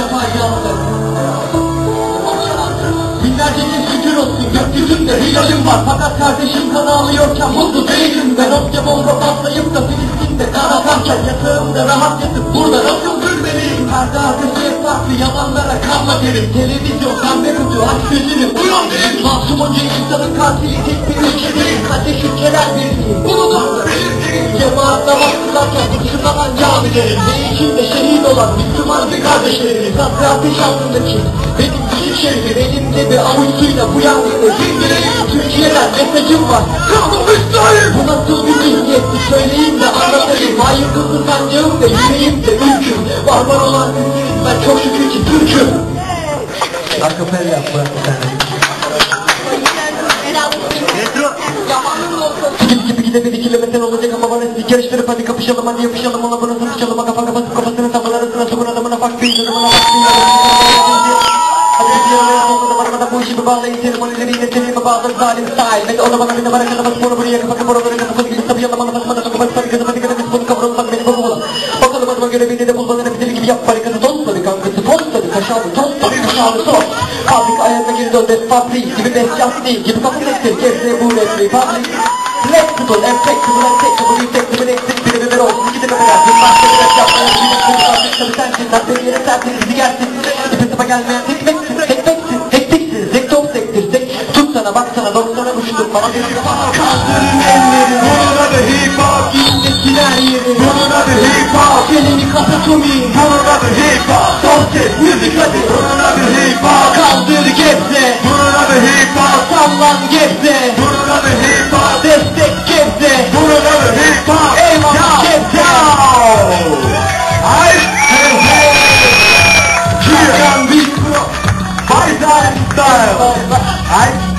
yapar yalnız. Binlercenin şükür olsun gökyüzünde hilalim var Fakat kardeşim kan ağlıyorken mutlu değilim Ben Osya bomba patlayıp da Filistin'de kan atarken Yatağımda rahat yatıp burada nasıl gülmeliyim Perde arkası hep farklı yalanlara kanla derim Televizyon pembe kutu aç gözünü uyan derim Masum önce insanın katili tek bir ülke değil Kardeş ülkeler birliği bunu da belirtirim Cemaatla bak kılarken kurşunlanan cami derim Ne için şehir olan Müslüman bir kardeşlerimiz Hatta ateş altındaki benim küçük şehrim Elimde bir avuç suyla bu yangını dindireyim Türkiye'den mesajım var Kanım İsrail Bu nasıl bir zihniyetti söyleyeyim de anlatayım Ayrıldı sancağım ve yüreğim de ülküm Var var olan ülkemiz ben çok şükür ki Türk'üm Akapel yapma Gibi gibi gidemedi kilometre olacak ama bana yarıştırıp hadi kapışalım hadi yapışalım ona bunu satışalım kafa kafasını bir bir bir de de bir Fabrika ayağına geri dön des fabri gibi besiyat değil gibi kapı tektir gezde bu resmi fabrik Flexible, inflexible, inflexible, inflexible, inflexible, bir biber olsun, iki de biber yapsın, başka bir rap yapmayan, bir de sen beni yere sersin, bizi gelsin, tipe gelmeyen tekmeksin, tekmeksin, tektiksin, zek top sektirsin, tut sana bak sana, doksana uçtur, bana bir bana kaldırın elleri, bunun adı hip hop, inlesinler yeri, bunun adı hip hop, elini kapatumi, bunun Hi.